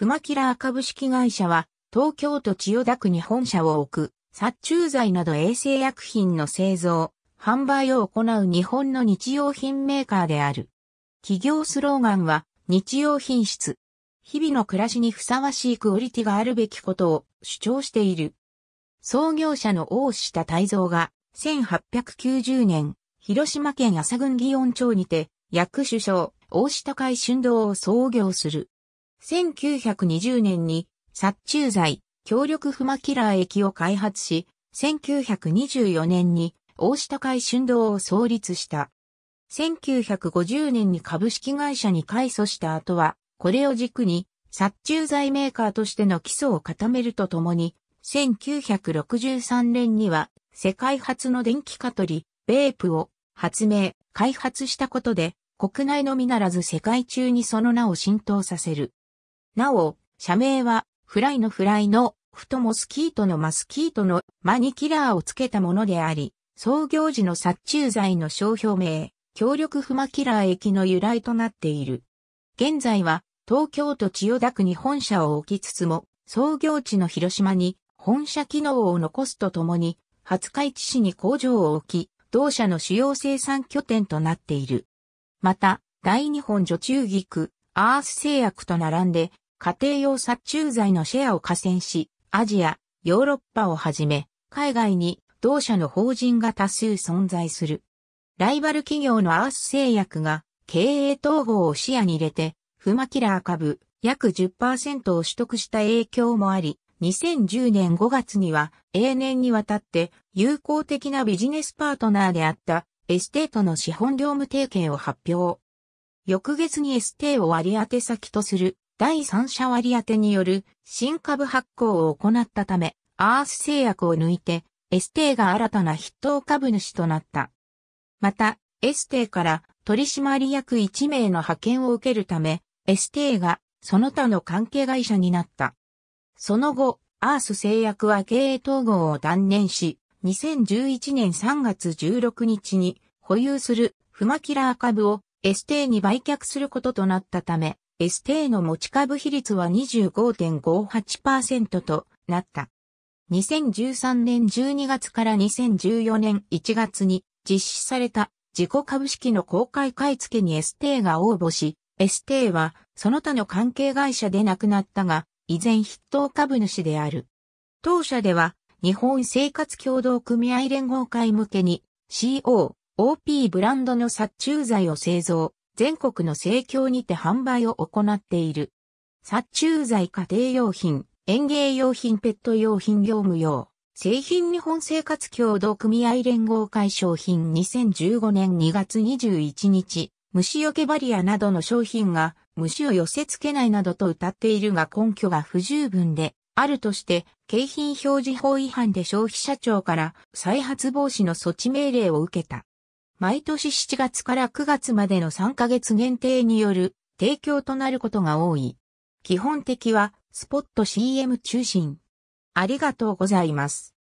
フマキラー株式会社は、東京都千代田区に本社を置く、殺虫剤など衛生薬品の製造、販売を行う日本の日用品メーカーである。企業スローガンは、日用品質。日々の暮らしにふさわしいクオリティがあるべきことを主張している。創業者の大下泰造が、1890年、広島県朝郡祇園町にて、役首相、大下海春堂を創業する。1920年に殺虫剤、強力フマキラー液を開発し、1924年に大下海春堂を創立した。1950年に株式会社に改組した後は、これを軸に殺虫剤メーカーとしての基礎を固めるとともに、1963年には世界初の電気カトリ、ベープを発明、開発したことで、国内のみならず世界中にその名を浸透させる。なお、社名は、フライのフライの、フトモスキートのマスキートのマニキラーをつけたものであり、創業時の殺虫剤の商標名、強力フマキラー液の由来となっている。現在は、東京都千代田区に本社を置きつつも、創業地の広島に本社機能を残すとともに、廿日市市に工場を置き、同社の主要生産拠点となっている。また、大日本除虫菊、アース製薬と並んで、家庭用殺虫剤のシェアを寡占し、アジア、ヨーロッパをはじめ、海外に同社の法人が多数存在する。ライバル企業のアース製薬が経営統合を視野に入れて、フマキラー株約10%を取得した影響もあり、2010年5月には永年にわたって友好的なビジネスパートナーであったエステーとの資本業務提携を発表。翌月にエステーを割り当て先とする第三者割当による新株発行を行ったため、アース製薬を抜いて、エステーが新たな筆頭株主となった。また、エステーから取締役1名の派遣を受けるため、エステーがその他の関係会社になった。その後、アース製薬は経営統合を断念し、2011年3月16日に保有するフマキラー株をエステーに売却することとなったため、エステーの持ち株比率は25.58%となった。2013年12月から2014年1月に実施された自己株式の公開買い付けにエステーが応募し、エステーはその他の関係会社でなくなったが、依然筆頭株主である。当社では日本生活協同組合連合会向けに CO、OP ブランドの殺虫剤を製造、全国の生協にて販売を行っている。殺虫剤家庭用品、園芸用品ペット用品業務用、製品日本生活協同組合連合会商品2015年2月21日、虫除けバリアなどの商品が虫を寄せ付けないなどと謳っているが根拠が不十分であるとして景品表示法違反で消費者庁から再発防止の措置命令を受けた。毎年7月から9月までの3ヶ月限定による提供となることが多い。基本的はスポット CM 中心。ありがとうございます。